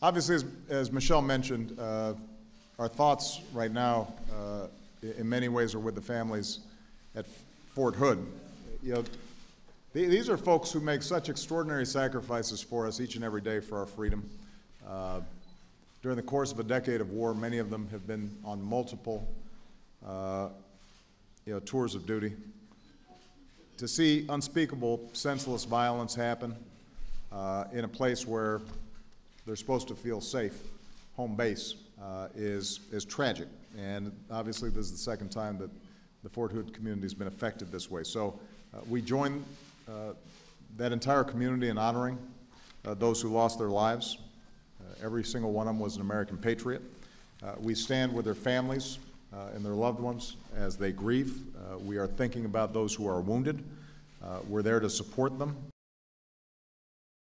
Obviously, as, as Michelle mentioned, uh, our thoughts right now, uh, in many ways, are with the families at Fort Hood. You know, th- these are folks who make such extraordinary sacrifices for us each and every day for our freedom. Uh, During the course of a decade of war, many of them have been on multiple, uh, you know, tours of duty. To see unspeakable, senseless violence happen uh, in a place where they're supposed to feel safe, home base, uh, is, is tragic. And obviously, this is the second time that the Fort Hood community has been affected this way. So uh, we join uh, that entire community in honoring uh, those who lost their lives. Uh, Every single one of them was an American patriot. Uh, We stand with their families and their loved ones as they grieve. We are thinking about those who are wounded. We're there to support them.